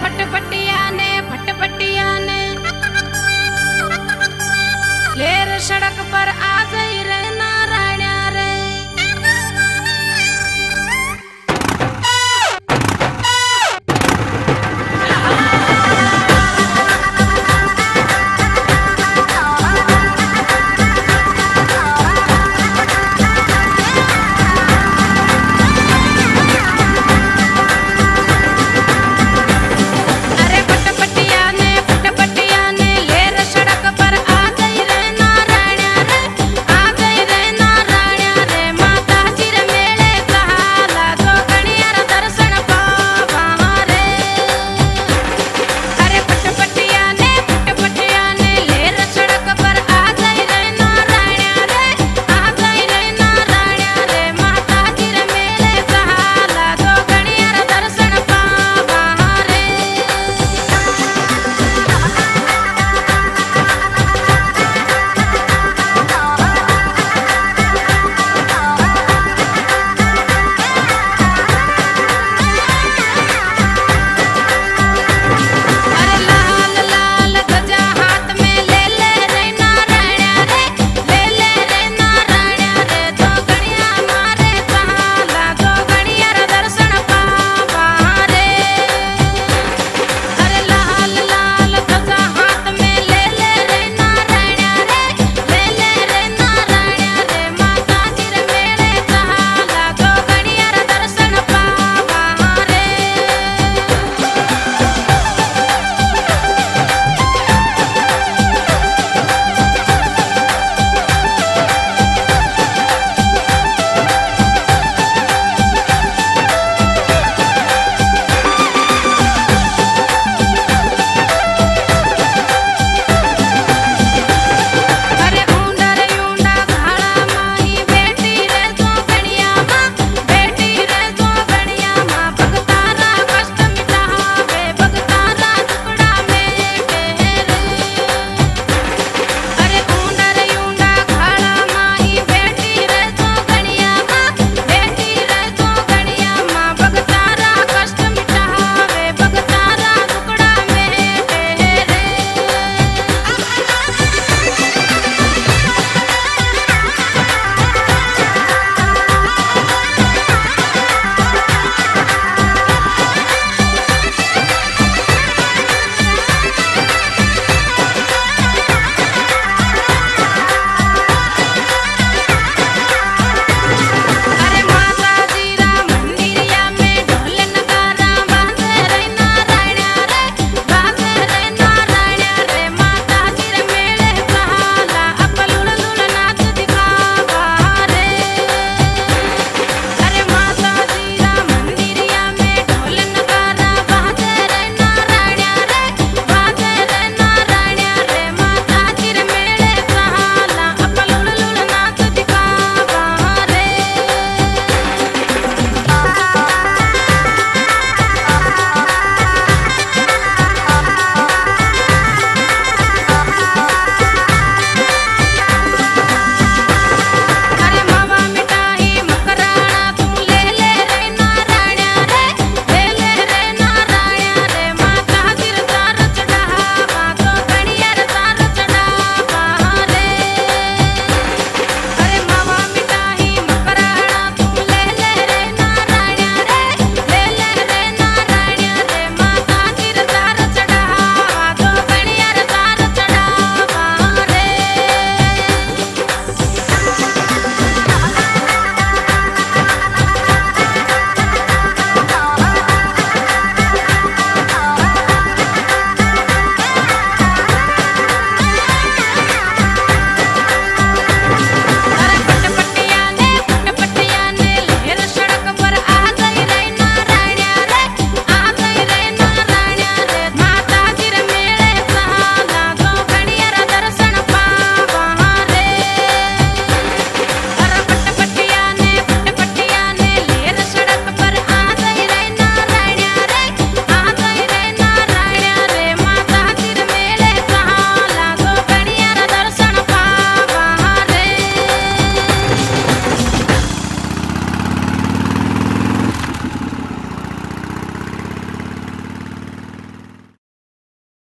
फटफटिया ने फटफटिया ने। लेर सड़क पर